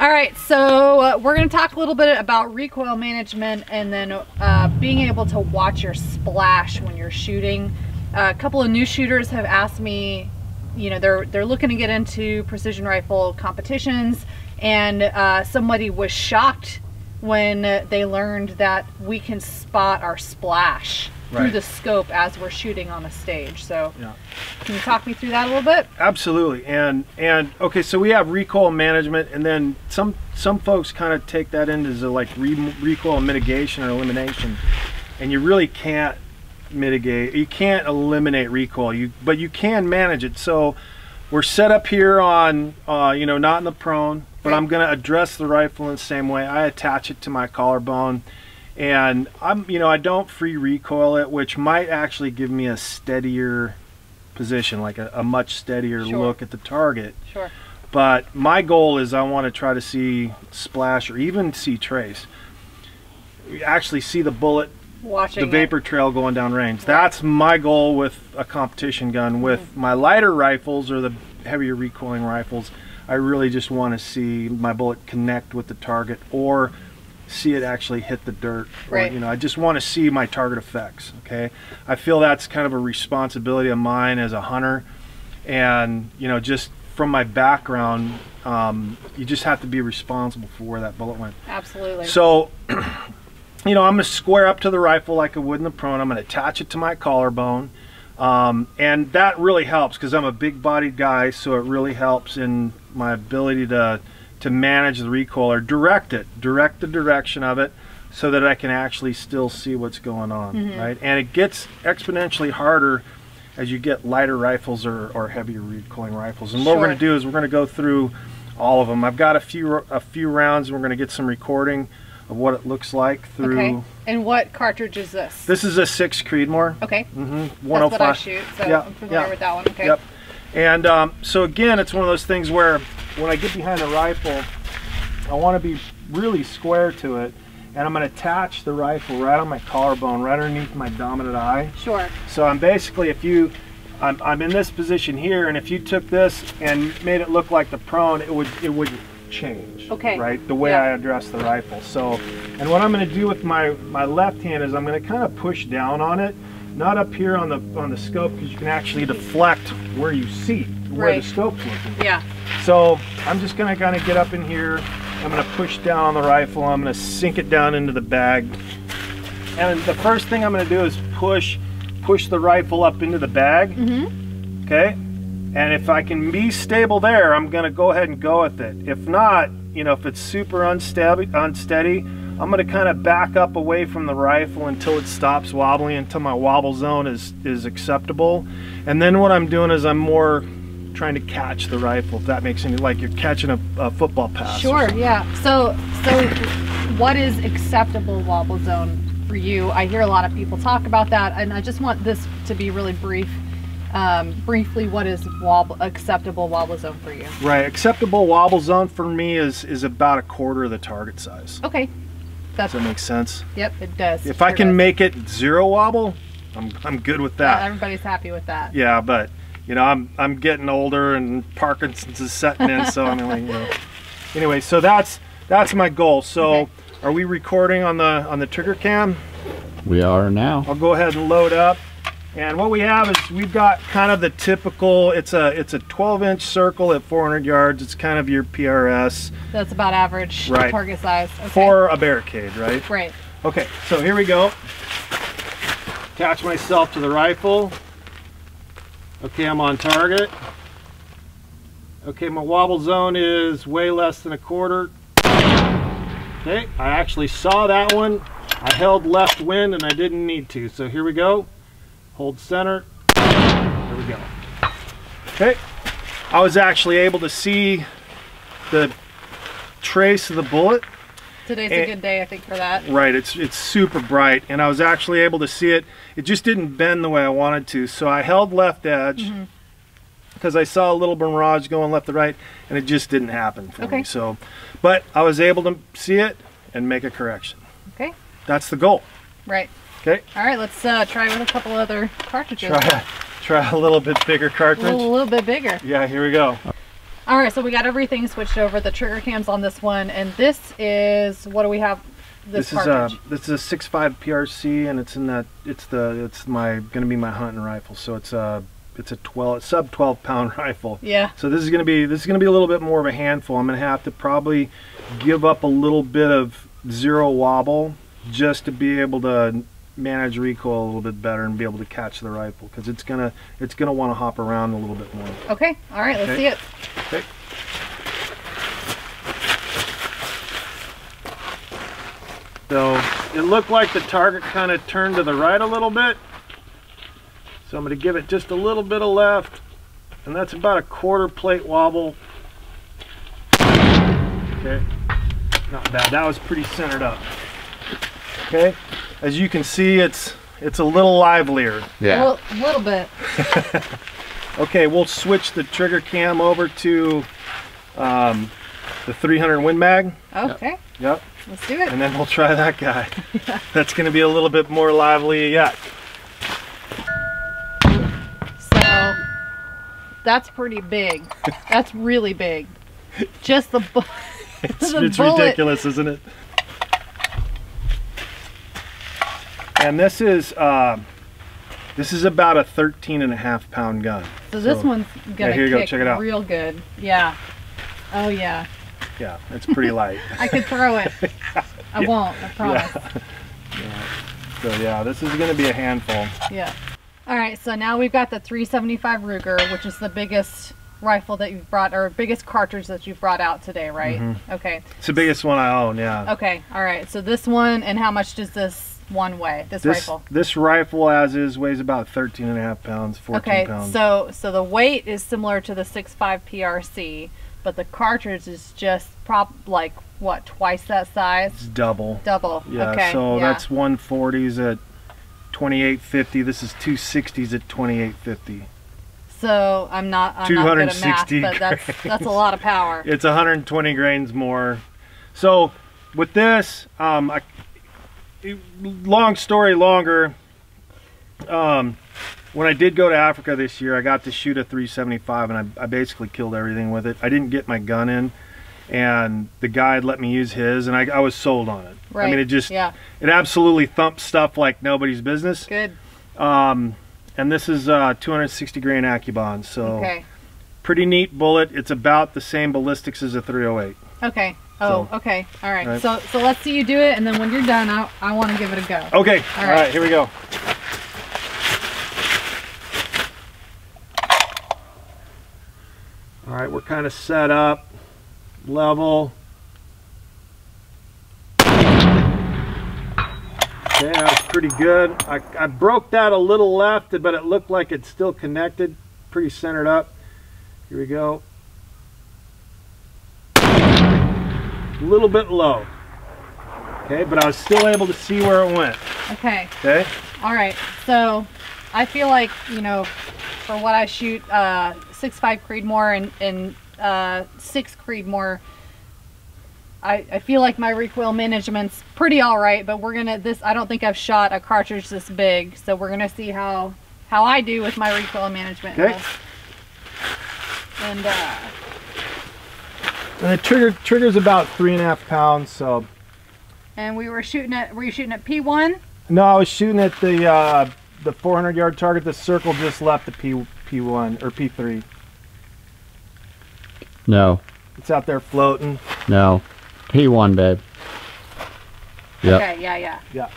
All right, so uh, we're going to talk a little bit about recoil management and then uh, being able to watch your splash when you're shooting. Uh, a couple of new shooters have asked me, you know, they're they're looking to get into precision rifle competitions, and uh, somebody was shocked when they learned that we can spot our splash through Right. the scope as we're shooting on a stage. So, Yeah. can you talk me through that a little bit? Absolutely, and and okay, so we have recoil management, and then some some folks kind of take that into the, like re- recoil mitigation or elimination, and you really can't mitigate, you can't eliminate recoil, you but you can manage it. So we're set up here on, uh, you know, not in the prone, but Right. I'm going to address the rifle in the same way. I attach it to my collarbone, and I'm, you know, I don't free recoil it, which might actually give me a steadier position, like a, a much steadier Sure. look at the target. Sure. But my goal is I want to try to see splash or even see trace. You Actually, see the bullet, Watching the it. vapor trail going down range. That's my goal with a competition gun. With Mm-hmm. my lighter rifles or the heavier recoiling rifles, I really just want to see my bullet connect with the target or see it actually hit the dirt. Or, Right. you know, I just want to see my target effects. Okay, I feel that's kind of a responsibility of mine as a hunter, and you know, just from my background, um, you just have to be responsible for where that bullet went. Absolutely. So, you know, I'm going to square up to the rifle like I would in the prone. I'm going to attach it to my collarbone. Um, and that really helps because I'm a big bodied guy, so it really helps in my ability to, to manage the recoil or direct it, direct the direction of it so that I can actually still see what's going on, right? And it gets exponentially harder as you get lighter rifles or, or heavier recoiling rifles. And what we're going to do is we're going to go through all of them. I've got a few a few rounds, and we're going to get some recording of what it looks like through. Okay. And what cartridge is this? This is a six Creedmoor. Okay. Mm-hmm. That's what I shoot, so Yeah, I'm familiar yeah. with that one. Okay. Yep. And um, so again, it's one of those things where when I get behind the rifle, I want to be really square to it, and I'm going to attach the rifle right on my collarbone, right underneath my dominant eye. Sure. So I'm basically, if you, I'm, I'm in this position here, and if you took this and made it look like the prone, it would it would change. Okay. Right, the way Yeah. I address the rifle. So, and what I'm going to do with my my left hand is I'm going to kind of push down on it, not up here on the on the scope because you can actually deflect where you see where Right. the scope's looking. Yeah. So I'm just gonna kind of get up in here. I'm gonna push down on the rifle. I'm gonna sink it down into the bag. And the first thing I'm gonna do is push, push the rifle up into the bag. Mm-hmm. Okay. And if I can be stable there, I'm gonna go ahead and go with it. If not, you know, if it's super unsteady, unsteady, I'm gonna kind of back up away from the rifle until it stops wobbling, until my wobble zone is is acceptable. And then what I'm doing is I'm more trying to catch the rifle. If that makes any like you're catching a, a football pass. Sure. Yeah. So, so what is acceptable wobble zone for you? I hear a lot of people talk about that, and I just want this to be really brief. Um, briefly, what is wobble acceptable wobble zone for you? Right. Acceptable wobble zone for me is is about a quarter of the target size. Okay. That's Does that make sense? yep. It does. If I can does. make it zero wobble, I'm I'm good with Yeah, that. everybody's happy with that. Yeah, but you know, I'm I'm getting older and Parkinson's is setting in, so I'm like, you know. Anyway, so that's that's my goal. So, Okay. are we recording on the on the trigger cam? We are now. I'll go ahead and load up. And what we have is we've got kind of the typical. It's a it's a 12 inch circle at 400 yards. It's kind of your PRS That's about average Right. target size. Okay. for a barricade, right? Right. Okay, so here we go. Attach myself to the rifle. Okay, I'm on target. Okay, my wobble zone is way less than a quarter. Okay, I actually saw that one. I held left wind and I didn't need to. So here we go. Hold center. There we go. Okay, I was actually able to see the trace of the bullet Today's Eh. a good day, I think, for that. Right, it's it's super bright, and I was actually able to see it. It just didn't bend the way I wanted to, so I held left edge Mm-hmm. because I saw a little barrage going left to right, and it just didn't happen for Okay. me. So, but I was able to see it and make a correction. Okay. That's the goal. Right. Okay, All right. Let's uh, try with a couple other cartridges. try try a little bit bigger a cartridge. little, little bit bigger. Yeah, here we go. All right, so we got everything switched over. The trigger cams on this one, and this is what do we have? This, This, is a cartridge. this is a 6.5 PRC, and it's in that it's the it's my gonna be my hunting rifle. So it's a it's a 12 sub 12 pound rifle. yeah. So this is gonna be this is gonna be a little bit more of a handful. I'm gonna have to probably give up a little bit of zero wobble just to be able to manage recoil a little bit better and be able to catch the rifle because it's gonna it's gonna want to hop around a little bit more. Okay. All right. Let's Okay. see it. Okay. So it looked like the target kind of turned to the right a little bit. So I'm going to give it just a little bit of left. And that's about a quarter plate wobble. Okay. Not bad. That was pretty centered up. Okay. As you can see, it's it's a little livelier. Yeah. Well, a little bit. Okay, we'll switch the trigger cam over to um, the 300 Win Mag. Okay. Yep. Let's do it. And then we'll try that guy. That's going to be a little bit more lively yet. So that's pretty big. That's really big. Just the bu- It's, The it's bullet- ridiculous, isn't it? And this is uh, this is about a 13 and a half pound gun. so this So- one's gonna here you go, check it out. real good. Yeah. Oh yeah. Yeah, it's pretty light. I could throw it. I won't. I promise. Yeah. so yeah, this is going to be a handful. Yeah. All right, so now we've got the 375 Ruger, which is the biggest rifle that you've brought, or biggest cartridge that you've brought out today, right? Mm-hmm. Okay. It's the biggest one I own. Yeah. Okay. All right. So this one, and how much does this one way. This, This rifle. this rifle as is weighs about 13 and a half pounds, 14 Okay. pounds. So so the weight is similar to the 6.5 PRC, but the cartridge is just prop like what twice that size, it's double. double. Yeah, Okay. so yeah. that's 140s at 2850. This is 260s at 2850. So I'm not I'm not good at math, 260 but that's that's a lot of power. It's 120 grains more. So with this, um, I, long story longer. Um, when I did go to Africa this year, I got to shoot a 375, and I, I basically killed everything with it. I didn't get my gun in, and the guide let me use his, and I, I was sold on it. Right. I mean, it just yeah. it absolutely thumps stuff like nobody's business. Good. Um, and this is uh, 260 grain AccuBond, so Okay. pretty neat bullet. It's about the same ballistics as a 308. Okay. Oh, So- okay. All right. Right. So so let's see you do it, and then when you're done, I I want to give it a go. Okay, All all right. right, here we go. All right, we're kind of set up, level. Okay, that's pretty good. I, I broke that a little left, but it looked like it's still connected, pretty centered up. Here we go. A little bit low. Okay, but I was still able to see where it went. Okay. Okay. All right. So I feel like you know, for what I shoot, uh, six five Creedmoor and and uh, six Creedmoor. I, I feel like my recoil management's pretty all right, but we're gonna this. I don't think I've shot a cartridge this big, so we're gonna see how how I do with my recoil management. Okay. And uh, And the trigger trigger's about three and a half pounds. So and we were shooting at were you shooting at P1? no, I was shooting at the uh, the 400 yard target. The circle just left the P P1 or P3. No. It's out there floating. No. P1, babe. Yep. Okay. Yeah. Yeah. Yeah.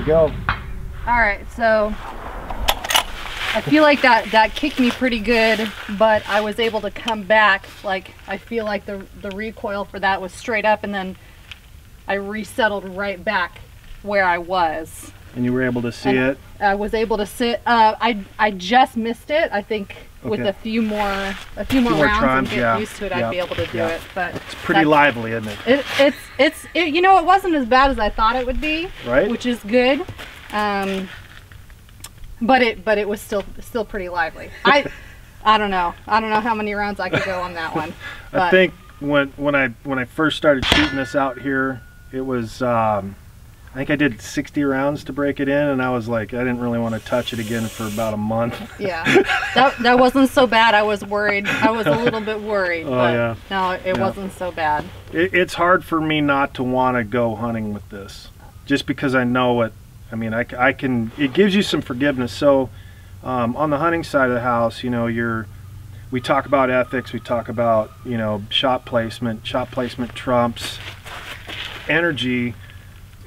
You go. All right, so I feel like that that kicked me pretty good, but I was able to come back. Like I feel like the the recoil for that was straight up, and then I resettled right back where I was. And you were able to see And- it. I was able to sit. Uh, I I just missed it. I think with a few more a few more more rounds tries, and get yeah, used to it, yeah, I'd be able to do yeah. it. But It's pretty lively, isn't it? it, it's it's it, you know it wasn't as bad as I thought it would be, Right? which is good. Um, but it but it was still still pretty lively. I I don't know. I don't know how many rounds I could go on that one. I think when when I when I first started shooting this out here, it was um, I think I did 60 rounds to break it in, and I was like, I didn't really want to touch it again for about a month. yeah, that that wasn't so bad. I was worried. I was a little bit worried. Oh, but yeah. No, it Yeah. wasn't so bad. It, it's hard for me not to want to go hunting with this, just because I know what. I mean, I, I can. It gives you some forgiveness. So, um, on the hunting side of the house, you know, you're. We talk about ethics. We talk about you know shot placement. Shot placement trumps energy.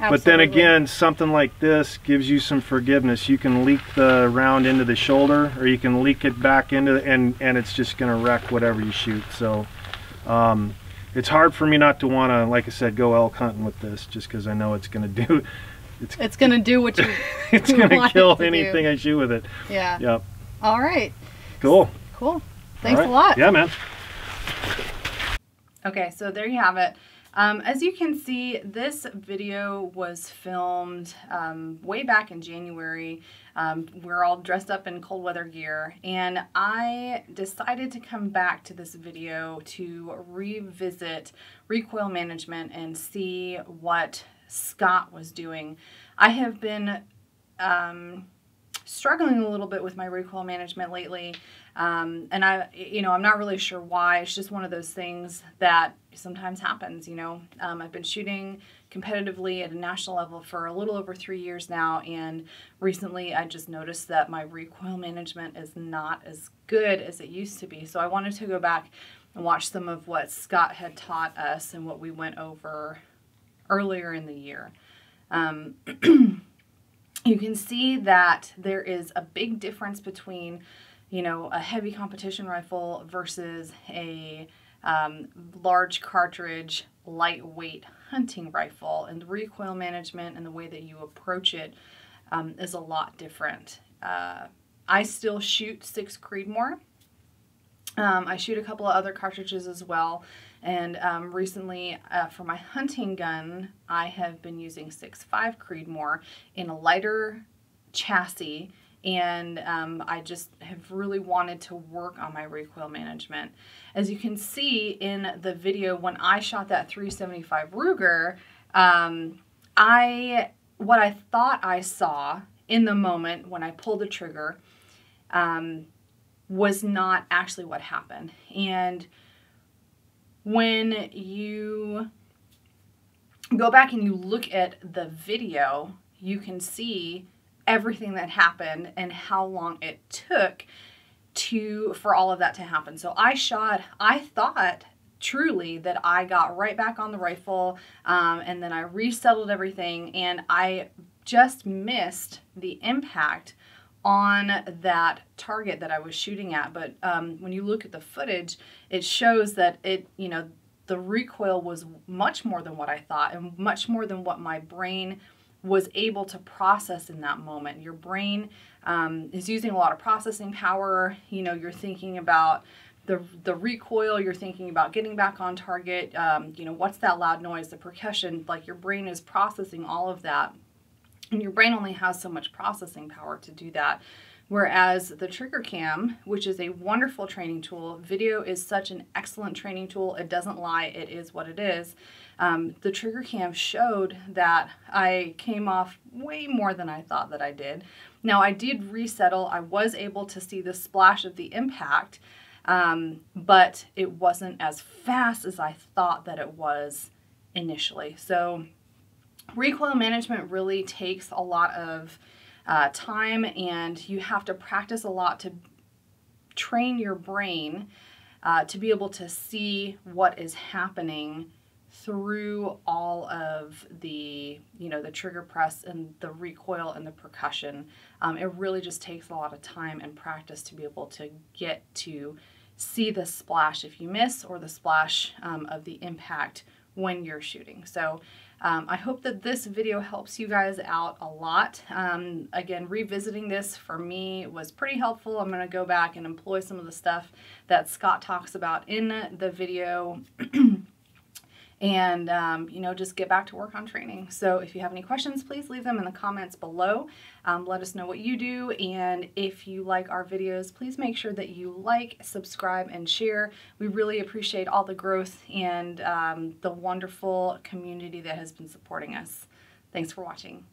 But then again, something like this gives you some forgiveness. You can leak the round into the shoulder, or you can leak it back into, and and it's just going to wreck whatever you shoot. So, um, it's hard for me not to want to, like I said, go elk hunting with this, just because I know it's going to do, it's gonna do what you. it's going to want it kill to do. anything I shoot with it. Yeah. Yep. All right. Cool. Cool. Thanks All a lot. Yeah, man. Okay, so there you have it. Um, as you can see, this video was filmed um, way back in January. Um, we're all dressed up in cold weather gear, and I decided to come back to this video to revisit recoil management and see what Scott was doing. I have been um, struggling a little bit with my recoil management lately. Um, and I, you know, I'm not really sure why. It's just one of those things that sometimes happens, you know. Um, I've been shooting competitively at a national level for a little over three years now, and recently I just noticed that my recoil management is not as good as it used to be. So I wanted to go back and watch some of what Scott had taught us and what we went over earlier in the year. Um, you can see that there is a big difference between, you know, a heavy competition rifle versus a um, large cartridge, lightweight hunting rifle. And the recoil management and the way that you approach it um, is a lot different. Uh, I still shoot six Creedmoor. Um, I shoot a couple of other cartridges as well. And um, recently, uh, for my hunting gun, I have been using 6.5 Creedmoor in a lighter chassis. And um, I just have really wanted to work on my recoil management. As you can see in the video, when I shot that 375 Ruger, um, I what I thought I saw in the moment when I pulled the trigger um, was not actually what happened. And when you go back and you look at the video, you can see everything that happened and how long it took to for all of that to happen. So I shot, I thought truly that I got right back on the rifle um, and then I resettled everything and I just missed the impact on that target that I was shooting at. But um, when you look at the footage, it shows that it, you know, the recoil was much more than what I thought and much more than what my brain was able to process in that moment. Your brain um, is using a lot of processing power. You know, you're thinking about the, the recoil, you're thinking about getting back on target. Um, you know, what's that loud noise, the percussion, like your brain is processing all of that. And your brain only has so much processing power to do that. Whereas the trigger cam, which is a wonderful training tool, video is such an excellent training tool. It doesn't lie, it is what it is. Um, the trigger cam showed that I came off way more than I thought that I did. Now I did resettle, I was able to see the splash of the impact, um, but it wasn't as fast as I thought that it was initially. So recoil management really takes a lot of uh, time and you have to practice a lot to train your brain uh, to be able to see what is happening through all of the you know the trigger press and the recoil and the percussion. Um, it really just takes a lot of time and practice to be able to get to see the splash if you miss or the splash um, of the impact when you're shooting. So um, I hope that this video helps you guys out a lot. Um, again, revisiting this for me was pretty helpful. I'm going to go back and employ some of the stuff that Scott talks about in the video. and um, you know just get back to work on training. So if you have any questions please leave them in the comments below. Um, let us know what you do and if you like our videos please make sure that you like subscribe and share. We really appreciate all the growth and um, the wonderful community that has been supporting us. Thanks for watching